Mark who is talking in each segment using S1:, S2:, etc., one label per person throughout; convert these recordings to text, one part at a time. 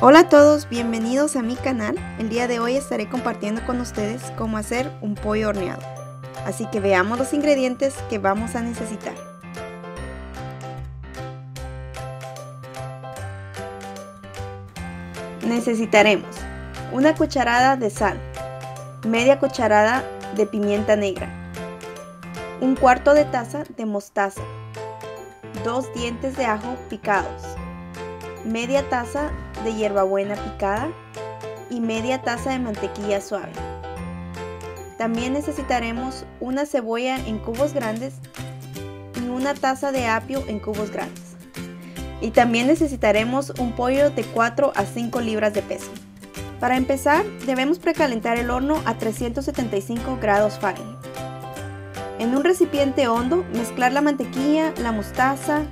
S1: Hola a todos, bienvenidos a mi canal. El día de hoy estaré compartiendo con ustedes cómo hacer un pollo horneado. Así que veamos los ingredientes que vamos a necesitar. Necesitaremos una cucharada de sal, media cucharada de pimienta negra, un cuarto de taza de mostaza, dos dientes de ajo picados, media taza de hierbabuena picada y media taza de mantequilla suave. También necesitaremos una cebolla en cubos grandes y una taza de apio en cubos grandes. Y también necesitaremos un pollo de 4 a 5 libras de peso. Para empezar, debemos precalentar el horno a 375 grados Fahrenheit. En un recipiente hondo, mezclar la mantequilla, la mostaza,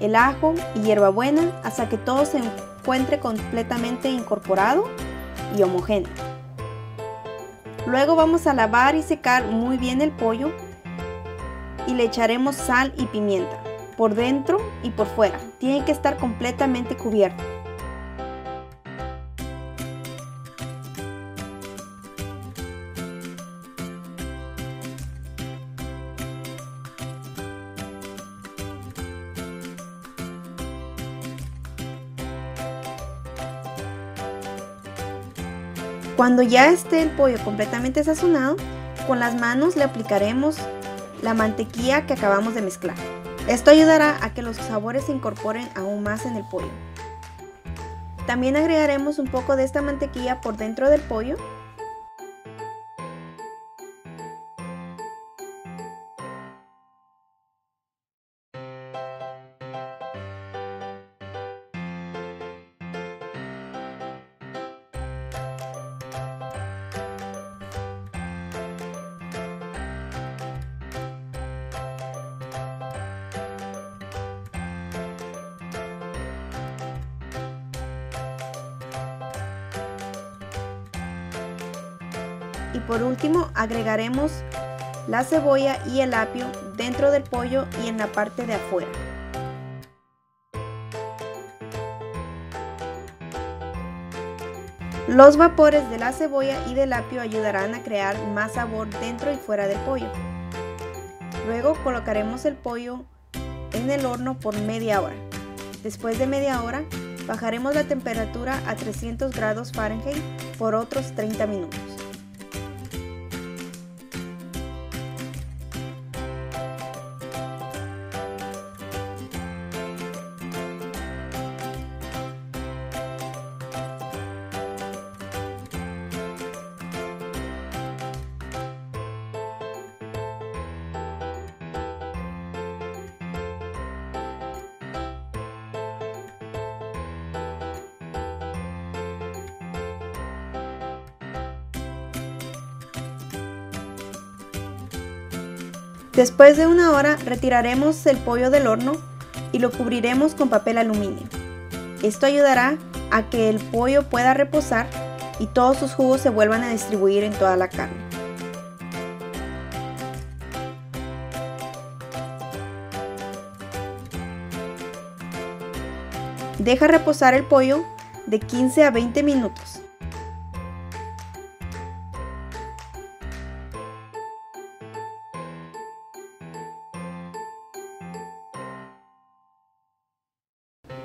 S1: el ajo y hierbabuena hasta que todo se encuentre completamente incorporado y homogéneo. Luego vamos a lavar y secar muy bien el pollo y le echaremos sal y pimienta por dentro y por fuera. Tiene que estar completamente cubierto. Cuando ya esté el pollo completamente sazonado, con las manos le aplicaremos la mantequilla que acabamos de mezclar. Esto ayudará a que los sabores se incorporen aún más en el pollo. También agregaremos un poco de esta mantequilla por dentro del pollo y por último agregaremos la cebolla y el apio dentro del pollo y en la parte de afuera. Los vapores de la cebolla y del apio ayudarán a crear más sabor dentro y fuera del pollo. Luego colocaremos el pollo en el horno por media hora. Después de media hora, bajaremos la temperatura a 300 grados Fahrenheit por otros 30 minutos. Después de una hora retiraremos el pollo del horno y lo cubriremos con papel aluminio. Esto ayudará a que el pollo pueda reposar y todos sus jugos se vuelvan a distribuir en toda la carne. Deja reposar el pollo de 15 a 20 minutos.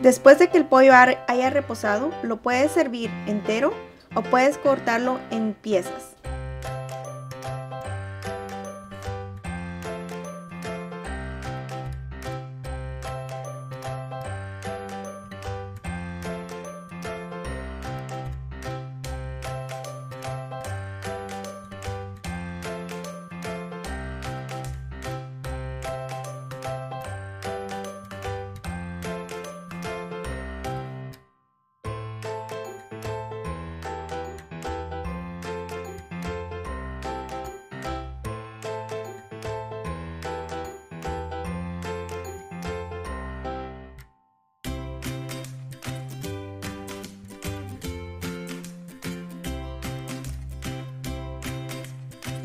S1: Después de que el pollo haya reposado, lo puedes servir entero o puedes cortarlo en piezas.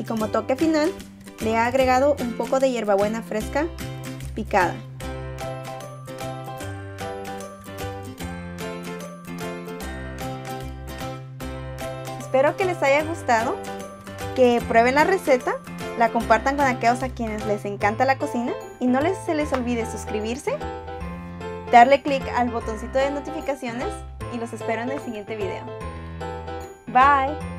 S1: Como toque final le he agregado un poco de hierbabuena fresca picada. Espero que les haya gustado, que prueben la receta, la compartan con aquellos a quienes les encanta la cocina y no se les olvide suscribirse, darle clic al botoncito de notificaciones y los espero en el siguiente video. Bye!